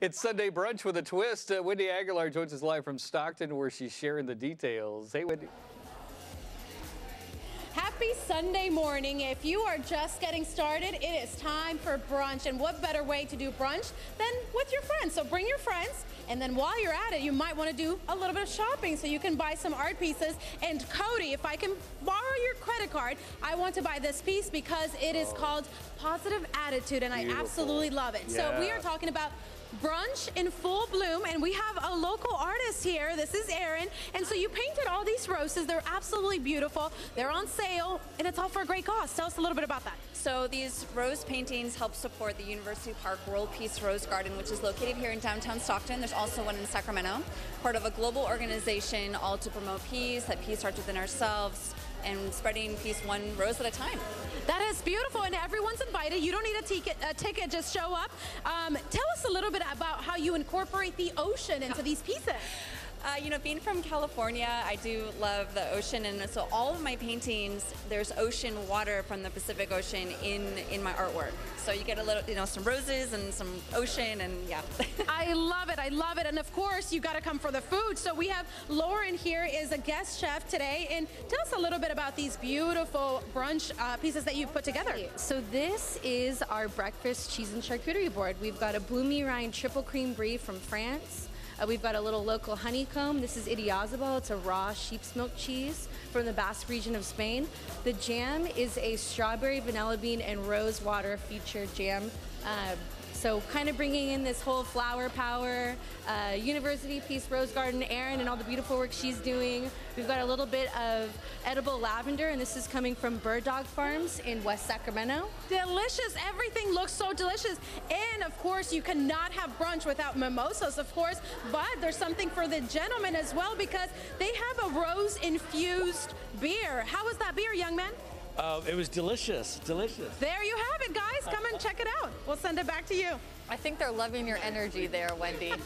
It's Sunday brunch with a twist. Uh, Wendy Aguilar joins us live from Stockton, where she's sharing the details. Hey, Wendy. Happy Sunday morning. If you are just getting started, it is time for brunch. And what better way to do brunch than with your friends? So bring your friends. And then while you're at it, you might want to do a little bit of shopping so you can buy some art pieces. And Cody, if I can borrow your credit card, I want to buy this piece because it is called Positive Attitude, and Beautiful. I absolutely love it. So we are talking about brunch in full bloom and we have a local artist here. This is Erin and so you painted all these roses. They're absolutely beautiful. They're on sale and it's all for a great cause. Tell us a little bit about that. So these rose paintings help support the University Park World Peace Rose Garden, which is located here in downtown Stockton. There's also one in Sacramento, part of a global organization all to promote peace, that peace starts within ourselves, and spreading peace one rose at a time. that is beautiful and everyone's invited. You don't need a ticket a ticket just show up. Um, tell us a little bit about how you incorporate the ocean into these pieces Uh, you know, being from California, I do love the ocean, and so all of my paintings, there's ocean water from the Pacific Ocean in in my artwork. So you get a little, you know, some roses and some ocean, and yeah. I love it. I love it. And of course, you got to come for the food. So we have Lauren here is a guest chef today. And tell us a little bit about these beautiful brunch uh, pieces that you've put together. So this is our breakfast cheese and charcuterie board. We've got a bloomy rind triple cream brie from France. Uh, we've got a little local honeycomb. This is Idiazabal. It's a raw sheep's milk cheese from the Basque region of Spain. The jam is a strawberry, vanilla bean, and rose water featured jam. Uh, so kind of bringing in this whole flower power, uh, university peace, Rose Garden, Erin, and all the beautiful work she's doing. We've got a little bit of edible lavender, and this is coming from Bird Dog Farms in West Sacramento. Delicious. Everything looks so delicious. And of course, you cannot have brunch without mimosas, of course. But there's something for the gentlemen as well because they have a rose infused beer. How was that beer, young man? Uh, it was delicious, delicious. There you have it, guys. Come and check it out. We'll send it back to you. I think they're loving your energy there, Wendy.